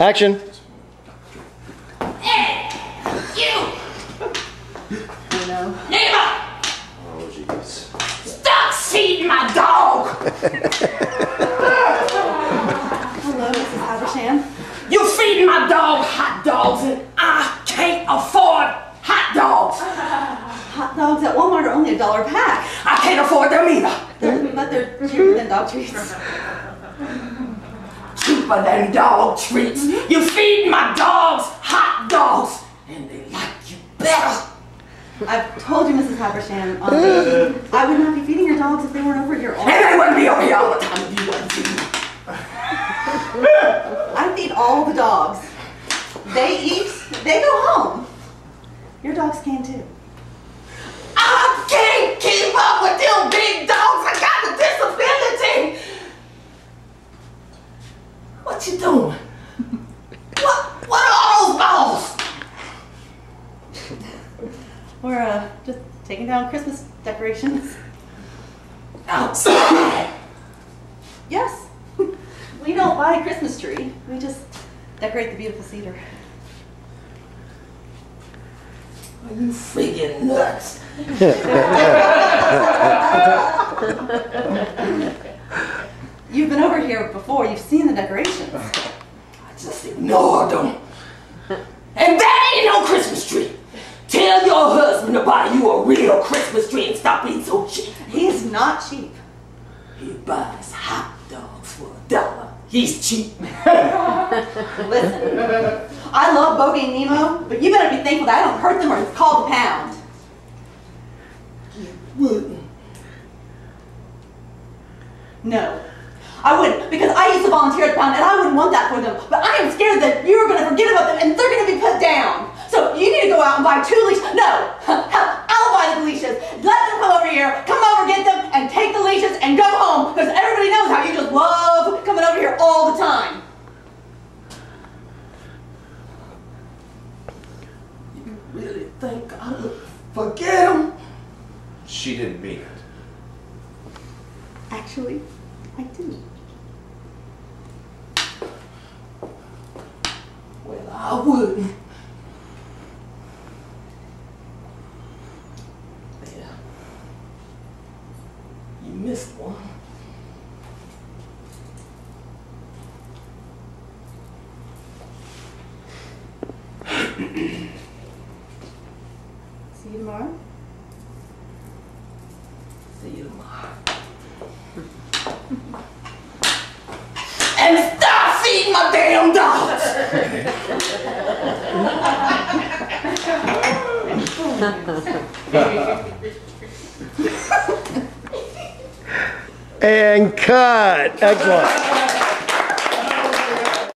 Action. Hey, you, I know. neighbor, Oh, jeez. stop feeding my dog. Hello, Mrs. Habersham. You feeding my dog hot dogs and I can't afford hot dogs. Hot dogs at Walmart are only a dollar a pack. I can't afford them either. They're, but they're cheaper than dog treats. Cheaper than dog treats. You feed my dogs hot dogs and they like you better. I've told you, Mrs. Habersham, um, I would not be feeding your dogs if they weren't over here all the time. And they wouldn't be over here all the time if you wasn't feeding. I feed all the dogs. They eat, they go home. Your dogs can too. I can't keep up with them big dogs. I got a disability. What you doing? What? What are all those balls? We're uh, just taking down Christmas decorations. Oh, Outside. Yes. We don't buy a Christmas tree. We just decorate the beautiful cedar. Are you freaking nuts? You've been over here before. You've seen the decorations. I just ignored them. Buy you Christmas tree and stop being so cheap. He's not cheap. He buys hot dogs for a dollar. He's cheap. Listen, I love Bogey and Nemo, but you better be thankful that I don't hurt them or it's called a pound. Wouldn't. No, I wouldn't, because I used to volunteer at the pound and I wouldn't want that for them. But I am scared that you're going to forget about them and they're going to be put down. So you need to go out and buy two leashes. No, I'll buy the leashes. Let them come over here, come over, get them, and take the leashes and go home. Because everybody knows how you just love coming over here all the time. You really think I'll forget him? She didn't mean it. Actually, I do. Well, I wouldn't. Yeah. You missed one. See you tomorrow. See you tomorrow. and stop feeding my damn dogs! And cut. Excellent.